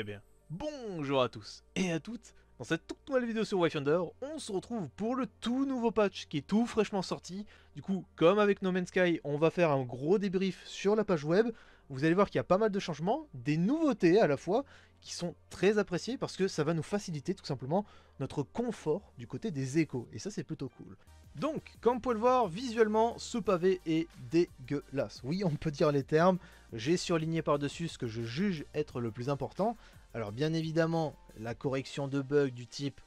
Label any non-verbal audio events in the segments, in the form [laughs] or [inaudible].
Eh bonjour à tous et à toutes. Dans cette toute nouvelle vidéo sur Wayfinder, on se retrouve pour le tout nouveau patch qui est tout fraîchement sorti. Du coup, comme avec No Man's Sky, on va faire un gros débrief sur la page web. Vous allez voir qu'il y a pas mal de changements, des nouveautés à la fois, qui sont très appréciées parce que ça va nous faciliter tout simplement notre confort du côté des échos. Et ça, c'est plutôt cool. Donc, comme vous pouvez le voir, visuellement, ce pavé est dégueulasse. Oui, on peut dire les termes. J'ai surligné par-dessus ce que je juge être le plus important. Alors, bien évidemment, la correction de bugs du type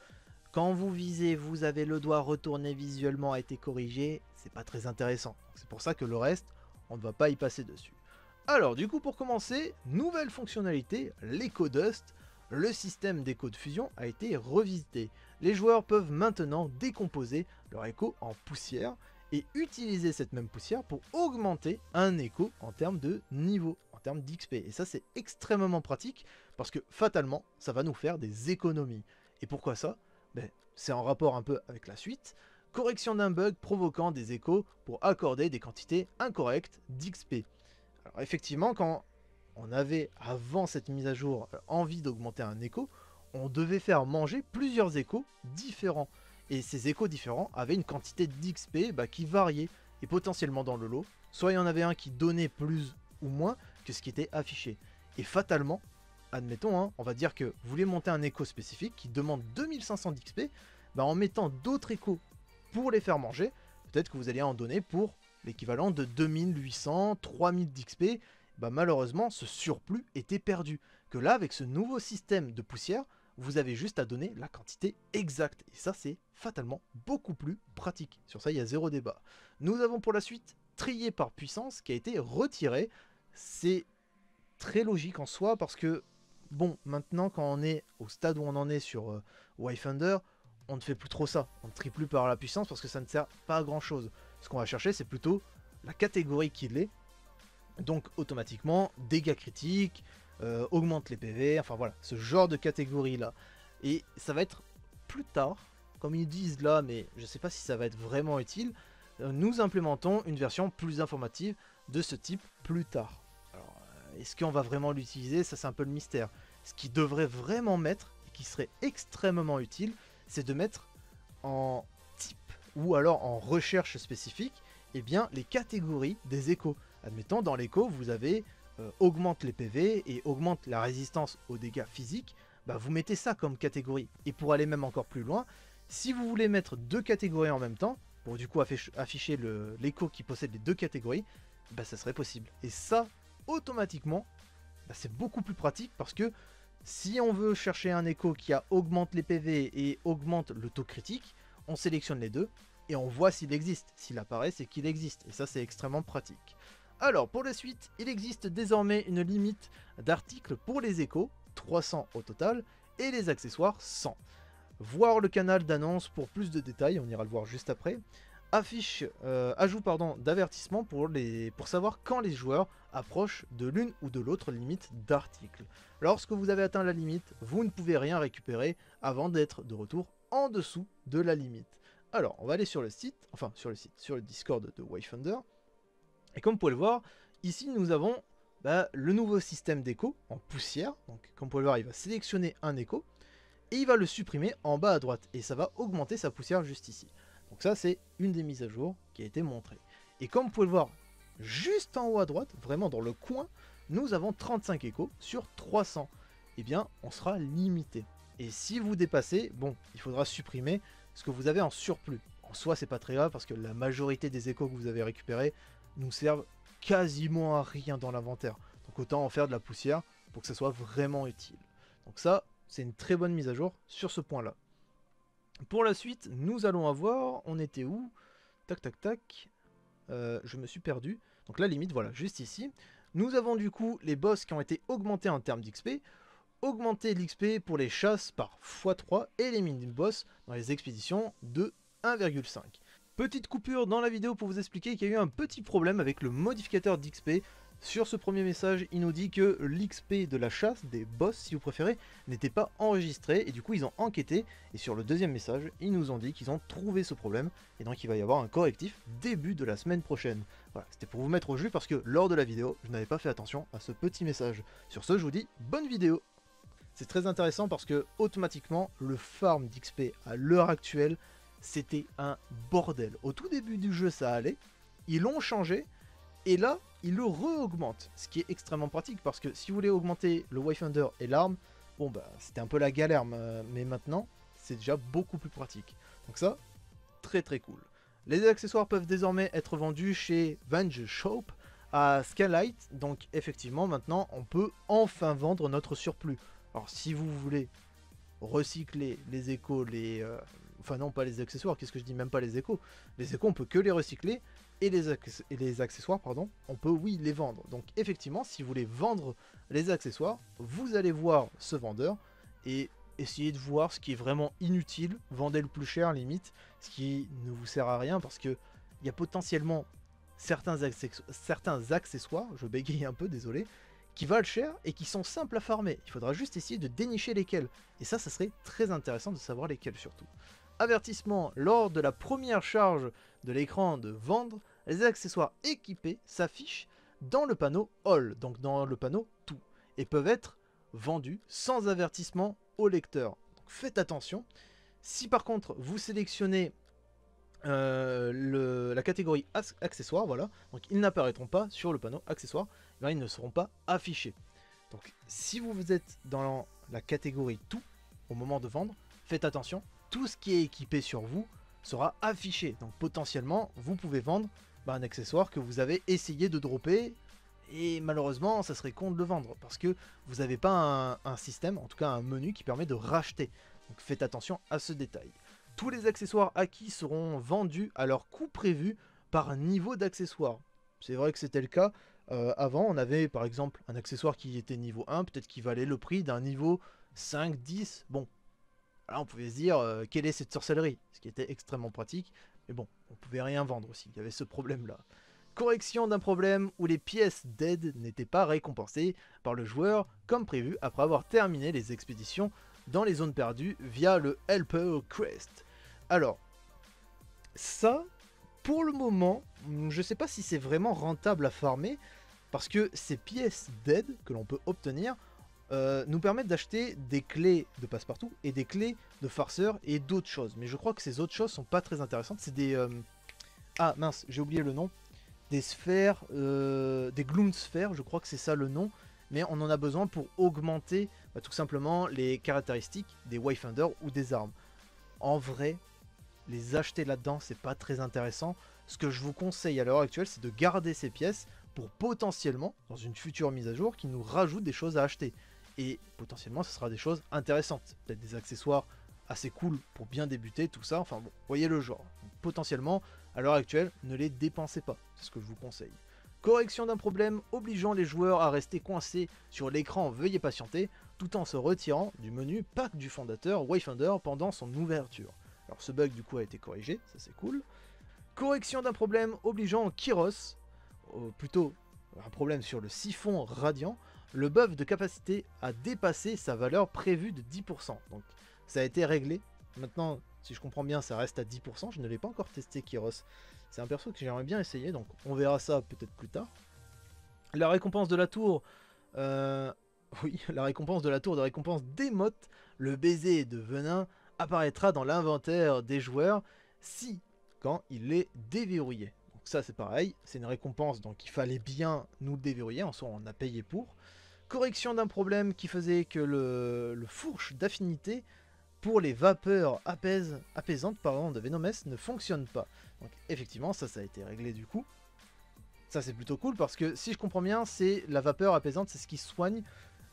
quand vous visez, vous avez le doigt retourné visuellement a été corrigé, c'est pas très intéressant. C'est pour ça que le reste, on ne va pas y passer dessus. Alors, du coup, pour commencer, nouvelle fonctionnalité, l'Echo Dust. Le système d'écho de fusion a été revisité. Les joueurs peuvent maintenant décomposer leur écho en poussière et utiliser cette même poussière pour augmenter un écho en termes de niveau, en termes d'XP. Et ça, c'est extrêmement pratique parce que fatalement, ça va nous faire des économies. Et pourquoi ça? Ben, C'est en rapport un peu avec la suite. Correction d'un bug provoquant des échos pour accorder des quantités incorrectes d'XP. Alors effectivement, quand on avait, avant cette mise à jour, envie d'augmenter un écho, on devait faire manger plusieurs échos différents. Et ces échos différents avaient une quantité d'XP bah, qui variait. Et potentiellement dans le lot, soit il y en avait un qui donnait plus ou moins que ce qui était affiché. Et fatalement, admettons, hein, on va dire que vous voulez monter un écho spécifique qui demande 2500 d'XP, bah, en mettant d'autres échos pour les faire manger, peut-être que vous allez en donner pour l'équivalent de 2800, 3000 d'XP, bah malheureusement ce surplus était perdu. Que là avec ce nouveau système de poussière, vous avez juste à donner la quantité exacte. Et ça c'est fatalement beaucoup plus pratique. Sur ça il y a zéro débat. Nous avons pour la suite trié par puissance qui a été retiré. C'est très logique en soi parce que bon maintenant quand on est au stade où on en est sur euh, on ne fait plus trop ça. On ne trie plus par la puissance parce que ça ne sert pas à grand chose. Ce qu'on va chercher, c'est plutôt la catégorie qu'il est. Donc automatiquement, dégâts critiques, euh, augmente les PV, enfin voilà, ce genre de catégorie là. Et ça va être plus tard, comme ils disent là, mais je ne sais pas si ça va être vraiment utile, euh, nous implémentons une version plus informative de ce type plus tard. Alors, euh, est-ce qu'on va vraiment l'utiliser? Ça c'est un peu le mystère. Ce qui devrait vraiment mettre, et qui serait extrêmement utile, c'est de mettre en ou alors en recherche spécifique, eh bien, les catégories des échos. Admettons, dans l'écho, vous avez euh, augmente les PV et augmente la résistance aux dégâts physiques, bah, vous mettez ça comme catégorie. Et pour aller même encore plus loin, si vous voulez mettre deux catégories en même temps, pour du coup afficher l'écho qui possède les deux catégories, bah, ça serait possible. Et ça, automatiquement, bah, c'est beaucoup plus pratique parce que si on veut chercher un écho qui a augmente les PV et augmente le taux critique, on sélectionne les deux et on voit s'il existe. S'il apparaît, c'est qu'il existe. Et ça, c'est extrêmement pratique. Alors, pour la suite, il existe désormais une limite d'articles pour les échos, 300 au total, et les accessoires 100. Voir le canal d'annonce pour plus de détails, on ira le voir juste après. Affiche, euh, ajout pardon, d'avertissement pour, pour savoir quand les joueurs approchent de l'une ou de l'autre limite d'articles. Lorsque vous avez atteint la limite, vous ne pouvez rien récupérer avant d'être de retour en dessous de la limite. Alors, on va aller sur le site, enfin sur le site, sur le Discord de Wayfinder. Et comme vous pouvez le voir, ici nous avons bah, le nouveau système d'écho en poussière. Donc comme vous pouvez le voir, il va sélectionner un écho et il va le supprimer en bas à droite. Et ça va augmenter sa poussière juste ici. Donc ça c'est une des mises à jour qui a été montrée. Et comme vous pouvez le voir, juste en haut à droite, vraiment dans le coin, nous avons 35 échos sur 300. Eh bien, on sera limité. Et si vous dépassez, bon, il faudra supprimer ce que vous avez en surplus. En soi, c'est pas très grave parce que la majorité des échos que vous avez récupérés nous servent quasiment à rien dans l'inventaire. Donc autant en faire de la poussière pour que ça soit vraiment utile. Donc ça, c'est une très bonne mise à jour sur ce point-là. Pour la suite, nous allons avoir... On était où? Tac, tac, tac. Euh, je me suis perdu. Donc la limite, voilà, juste ici. Nous avons du coup les boss qui ont été augmentés en termes d'XP augmenter l'XP pour les chasses par x3 et les mini-boss dans les expéditions de 1,5. Petite coupure dans la vidéo pour vous expliquer qu'il y a eu un petit problème avec le modificateur d'XP. Sur ce premier message, il nous dit que l'XP de la chasse, des boss si vous préférez, n'était pas enregistré et du coup ils ont enquêté. Et sur le deuxième message, ils nous ont dit qu'ils ont trouvé ce problème et donc il va y avoir un correctif début de la semaine prochaine. Voilà, c'était pour vous mettre au jus parce que lors de la vidéo, je n'avais pas fait attention à ce petit message. Sur ce, je vous dis bonne vidéo C'est très intéressant parce que automatiquement, le farm d'XP à l'heure actuelle, c'était un bordel. Au tout début du jeu, ça allait. Ils l'ont changé. Et là, ils le re-augmentent. Ce qui est extrêmement pratique parce que si vous voulez augmenter le Wayfinder et l'arme, bon bah c'était un peu la galère. Mais maintenant, c'est déjà beaucoup plus pratique. Donc ça, très très cool. Les accessoires peuvent désormais être vendus chez Venge Shop à Skylight. Donc effectivement, maintenant, on peut enfin vendre notre surplus. Alors si vous voulez recycler les échos, les... Euh, enfin non, pas les accessoires, qu'est-ce que je dis Même pas les échos. Les échos, on peut que les recycler. Et les, et les accessoires, pardon, on peut, oui, les vendre. Donc effectivement, si vous voulez vendre les accessoires, vous allez voir ce vendeur. Et essayez de voir ce qui est vraiment inutile, vendez le plus cher limite, ce qui ne vous sert à rien parce que il y a potentiellement certains, certains accessoires, je bégaye un peu, désolé, qui valent cher et qui sont simples à farmer. Il faudra juste essayer de dénicher lesquels. Et ça, ça serait très intéressant de savoir lesquels surtout. Avertissement, lors de la première charge de l'écran de vendre, les accessoires équipés s'affichent dans le panneau All, donc dans le panneau Tout, et peuvent être vendus sans avertissement au lecteur. faites attention. Si par contre vous sélectionnez euh, la catégorie accessoires, voilà, donc ils n'apparaîtront pas sur le panneau accessoires, ils ne seront pas affichés. Donc si vous êtes dans la catégorie tout au moment de vendre, faites attention, tout ce qui est équipé sur vous sera affiché. Donc potentiellement, vous pouvez vendre bah, un accessoire que vous avez essayé de dropper et malheureusement, ça serait con de le vendre parce que vous n'avez pas un, système, en tout cas un menu qui permet de racheter. Donc faites attention à ce détail. Tous les accessoires acquis seront vendus à leur coût prévu par niveau d'accessoire. C'est vrai que c'était le cas. Euh, avant, on avait par exemple un accessoire qui était niveau 1, peut-être qui valait le prix d'un niveau 5, 10. Bon, là on pouvait se dire euh, quelle est cette sorcellerie, ce qui était extrêmement pratique. Mais bon, on pouvait rien vendre aussi, il y avait ce problème-là. Correction d'un problème où les pièces d'aide n'étaient pas récompensées par le joueur comme prévu après avoir terminé les expéditions dans les zones perdues via le Helper Crest. Alors, ça, pour le moment, je sais pas si c'est vraiment rentable à farmer parce que ces pièces d'aide que l'on peut obtenir euh, nous permettent d'acheter des clés de passe-partout et des clés de farceur et d'autres choses. Mais je crois que ces autres choses sont pas très intéressantes. C'est des... Euh, ah mince, j'ai oublié le nom des sphères, euh, des gloom sphères, je crois que c'est ça le nom, mais on en a besoin pour augmenter bah, tout simplement les caractéristiques des Wayfinder ou des armes. En vrai, les acheter là-dedans, c'est pas très intéressant. Ce que je vous conseille à l'heure actuelle, c'est de garder ces pièces pour potentiellement, dans une future mise à jour, qui nous rajoute des choses à acheter. Et potentiellement, ce sera des choses intéressantes. Peut-être des accessoires assez cool pour bien débuter, tout ça. Enfin bon, voyez le genre. potentiellement, à l'heure actuelle, ne les dépensez pas, c'est ce que je vous conseille. Correction d'un problème obligeant les joueurs à rester coincés sur l'écran Veuillez patienter, tout en se retirant du menu Pack du fondateur Wayfinder pendant son ouverture. Alors ce bug du coup a été corrigé, ça c'est cool. Correction d'un problème obligeant Kyros, plutôt un problème sur le siphon radiant, le buff de capacité a dépassé sa valeur prévue de 10%. Donc ça a été réglé. Maintenant, si je comprends bien, ça reste à 10%. Je ne l'ai pas encore testé, Kyros. C'est un perso que j'aimerais bien essayer, donc on verra ça peut-être plus tard. La récompense de la tour... Euh, [laughs] oui, la récompense de la tour de récompense d'émote, le baiser de venin, apparaîtra dans l'inventaire des joueurs si, quand il est déverrouillé. Donc ça c'est pareil, c'est une récompense, donc il fallait bien nous déverrouiller, en soi on a payé pour. Correction d'un problème qui faisait que le fourche d'affinité pour les vapeurs apaisantes de Venomess ne fonctionne pas. Donc effectivement, ça, ça a été réglé du coup. Ça, c'est plutôt cool parce que si je comprends bien, c'est la vapeur apaisante, c'est ce qui soigne.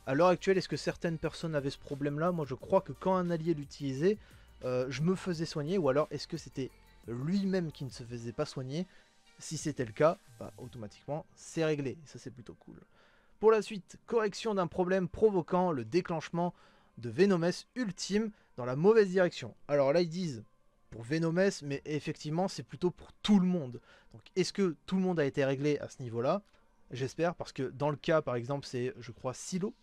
À l'heure actuelle, est-ce que certaines personnes avaient ce problème-là? Moi, je crois que quand un allié l'utilisait, euh, je me faisais soigner. Ou alors, est-ce que c'était lui-même qui ne se faisait pas soigner Si c'était le cas, bah, automatiquement, c'est réglé. Ça, c'est plutôt cool. Pour la suite, correction d'un problème provoquant le déclenchement de Venomess ultime dans la mauvaise direction. Alors là, ils disent pour Venomess, mais effectivement, c'est plutôt pour tout le monde. Donc, est-ce que tout le monde a été réglé à ce niveau-là? J'espère, parce que dans le cas, par exemple, c'est, je crois, Silo.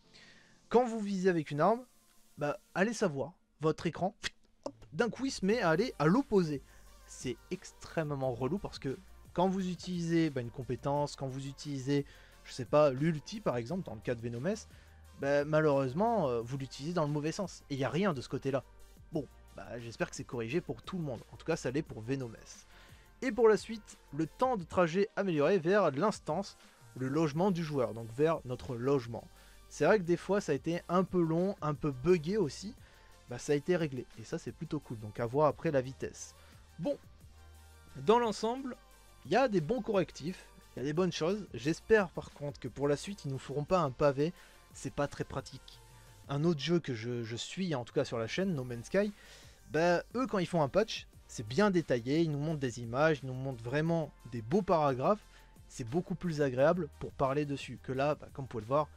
Quand vous visez avec une arme, bah, allez savoir, votre écran, d'un coup, il se met à aller à l'opposé. C'est extrêmement relou, parce que quand vous utilisez bah, une compétence, quand vous utilisez, je sais pas, l'ulti, par exemple, dans le cas de Venomess, bah, malheureusement, euh, vous l'utilisez dans le mauvais sens. Et il n'y a rien de ce côté-là. Bon, bah, j'espère que c'est corrigé pour tout le monde. En tout cas, ça l'est pour Venomes. Et pour la suite, le temps de trajet amélioré vers l'instance, le logement du joueur, donc vers notre logement. C'est vrai que des fois ça a été un peu long, un peu buggé aussi, ça a été réglé. Et ça c'est plutôt cool, donc à voir après la vitesse. Bon, dans l'ensemble, il y a des bons correctifs, il y a des bonnes choses. J'espère par contre que pour la suite ils nous feront pas un pavé, c'est pas très pratique. Un autre jeu que je, suis, en tout cas sur la chaîne, No Man's Sky, bah eux quand ils font un patch, c'est bien détaillé, ils nous montrent des images, ils nous montrent vraiment des beaux paragraphes, c'est beaucoup plus agréable pour parler dessus. Que là, bah, comme vous pouvez le voir,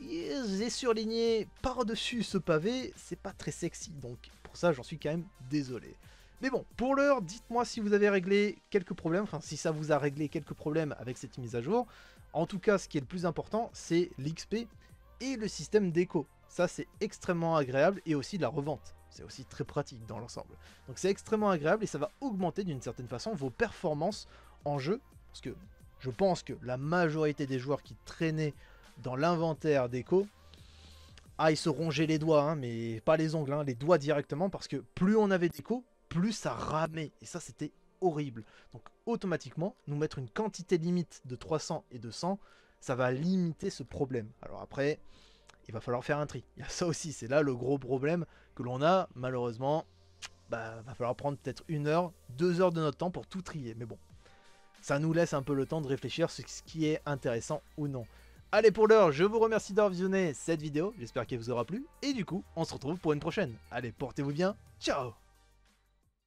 j'ai surligné par-dessus ce pavé, c'est pas très sexy, donc pour ça j'en suis quand même désolé. Mais bon, pour l'heure, dites-moi si vous avez réglé quelques problèmes, enfin si ça vous a réglé quelques problèmes avec cette mise à jour. En tout cas, ce qui est le plus important, c'est l'XP et le système d'écho. Ça, c'est extrêmement agréable et aussi la revente. C'est aussi très pratique dans l'ensemble. Donc c'est extrêmement agréable et ça va augmenter d'une certaine façon vos performances en jeu. Parce que je pense que la majorité des joueurs qui traînaient dans l'inventaire d'écho, ah ils se rongeaient les doigts, hein, mais pas les ongles, hein, les doigts directement, parce que plus on avait d'écho, plus ça ramait. Et ça c'était horrible. Donc automatiquement, nous mettre une quantité limite de 300 et de 100, ça va limiter ce problème. Alors après, il va falloir faire un tri. Il y a ça aussi, c'est là le gros problème que l'on a, malheureusement. Bah, va falloir prendre peut-être une heure, deux heures de notre temps pour tout trier. Mais bon, ça nous laisse un peu le temps de réfléchir sur ce qui est intéressant ou non. Allez pour l'heure, je vous remercie d'avoir visionné cette vidéo, j'espère qu'elle vous aura plu, et du coup, on se retrouve pour une prochaine. Allez, portez-vous bien, ciao